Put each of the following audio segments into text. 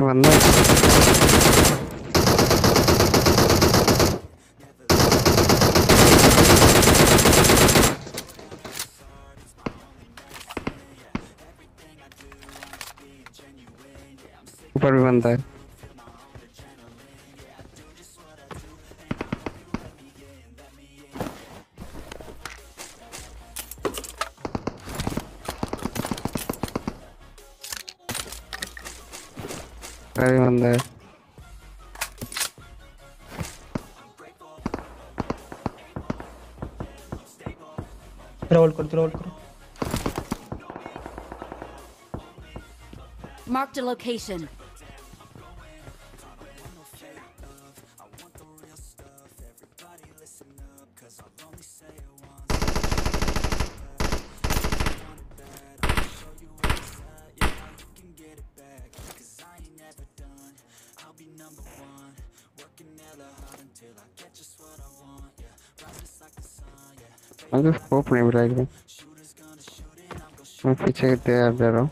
बंदा है। ऊपर भी बनता है ऊपर भी बंदा है रोल करो रोल करो Marked a location. मुझे स्कोप नहीं मिला एकदम मैं पीछे की तरफ जा रहा हूँ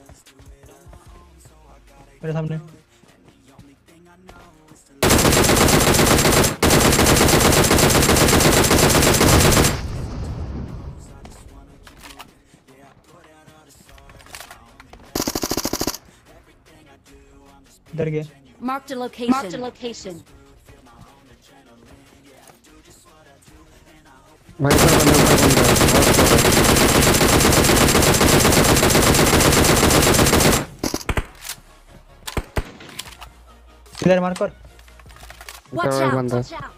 मेरे सामने इधर गया Marked a location. Marked a location. भाई ऊपर बंदा इधर मार कर. बंदा out.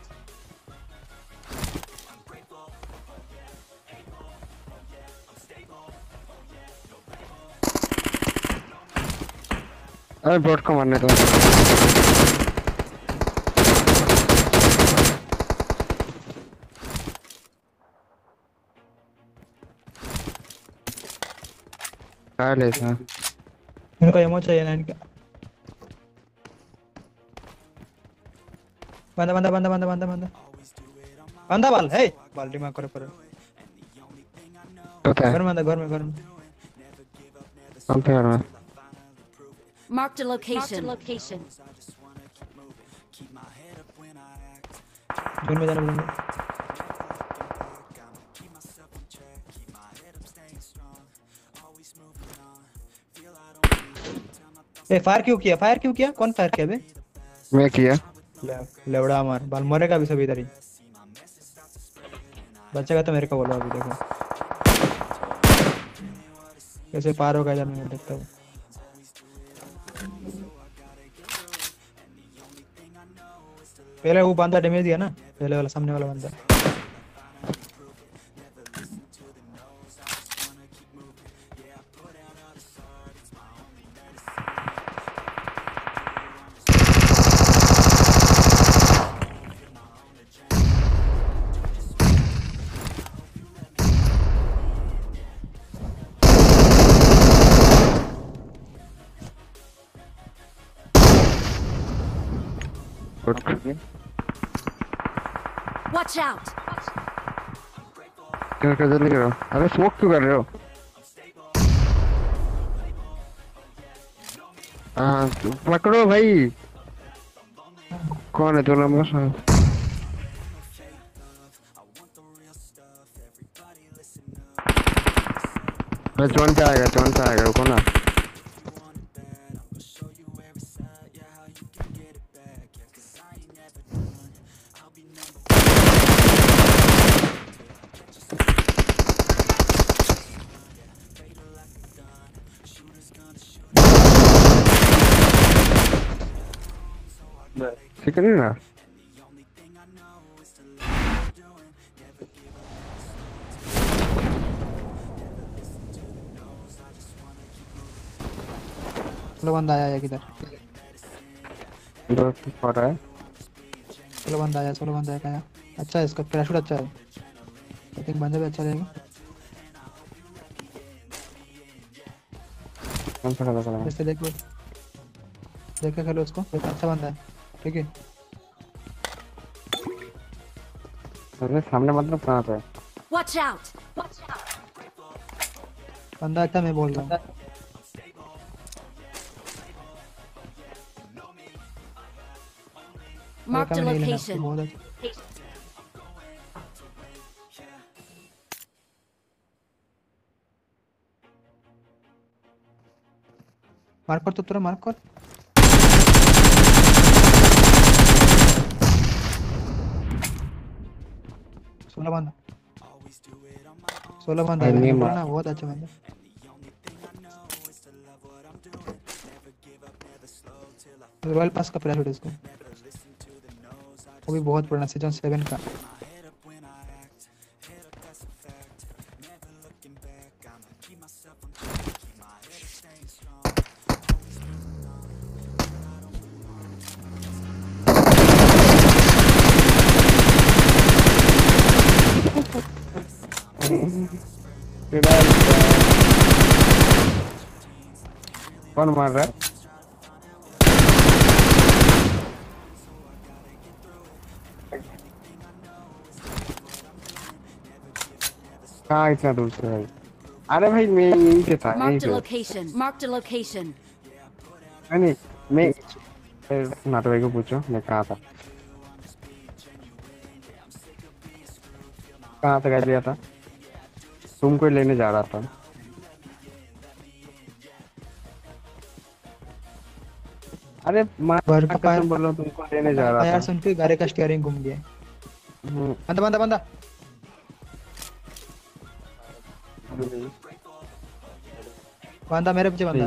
अरे बोट को मारने दो क्या ले था इनको एमो चाहिए ना इनका बंदा बंदा बंदा बंदा बंदा बंदा बंदा बाल हे बाल्टी में करे पर है घर में बंदा घर में घर में। कौन थे घर में Marked a location. Location. जून में जाना बोलेंगे ए फायर क्यों किया? फायर क्यों किया? कौन फायर किया बे मैं किया। लेवड़ा मार। बाल मरेगा भी सभी इधर ही। बचेगा तो मेरे को बोलो अभी देखो। कैसे पार होगा इधर मैं देखता हूँ। पहले वो बंदा डैमेज दिया ना, पहले वाला, सामने वाला बंदा। Good Watch out. क्यों कर जल्दी करो अरे स्मोक क्यों कर रहे हो हाँ पकड़ो भाई। कौन है दो नंबर सा मैं पे आएगा पे आएगा रुको ना। है ना चलो बंदा आया है किधर दो हो रहा है चलो बंदा आया चलो बंदा आया अच्छा है इसका पैराशूट अच्छा है आई थिंक बंदा भी अच्छा रहेगा कौन सा का जैसे देख लो देख के खेलो उसको अच्छा बंदा है ठीक है। अरे सामने मतलब कहाँ पे वॉच आउट बंदा अच्छा मैं बोल रहा हूँ। मार्क द लोकेशन मार्क कर तो तुरा मार्क कर। सोलह बंदा। सोलह बंदा है नहीं मैंने मार- बोला ना बहुत अच्छा बंदा। रॉयल पास का प्लेयर है इसको। वो भी बहुत पुराना सीज़न सेवन का। कौन मार रहा है कहाँ इतना दूर से भाई। अरे भाई मैं यहीं से था यहीं से। location. Marked a location. नहीं नहीं मैं फिर नाटो को पूछो मैं कहाँ था? कहाँ तक गया था? तुमको को लेने जा रहा था। अरे मार वर्क का कसम बोल रहा हूँ तुमको लेने जा रहा यार था। सुन के गाड़ी का स्टीयरिंग घूम गया। हम्म, बंदा बंदा बंदा। बंदा मेरे पीछे बंदा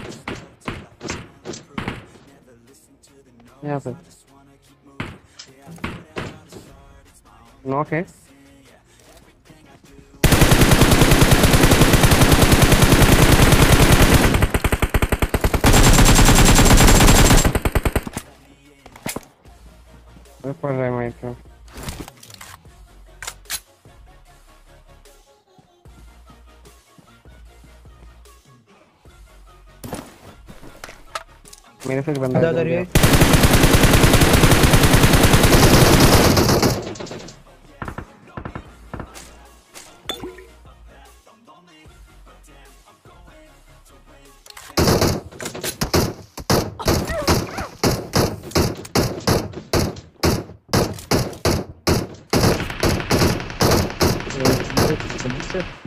यहाँ पे नॉक है मैं पढ़ रहा है मैं तो मेरे से एक बंदा आजा है,